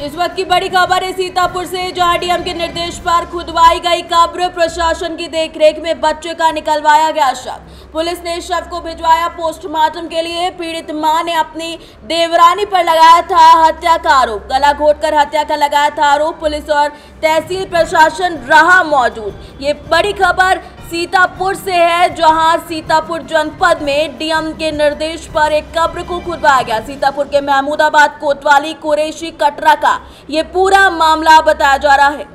इस वक्त की बड़ी खबर है, सीतापुर से जहाँ डीएम के निर्देश पर खुदवाई गई कब्र प्रशासन की देखरेख में बच्चे का निकलवाया गया शव। पुलिस ने शव को भिजवाया पोस्टमार्टम के लिए। पीड़ित माँ ने अपनी देवरानी पर लगाया था हत्या का आरोप। गला घोटकर हत्या का लगाया था आरोप। पुलिस और तहसील प्रशासन रहा मौजूद। ये बड़ी खबर सीतापुर से है, जहाँ सीतापुर जनपद में डीएम के निर्देश पर एक कब्र को खुदवाया गया। सीतापुर के महमूदाबाद, कोतवाली, कुरेशी, कटरा का ये पूरा मामला बताया जा रहा है।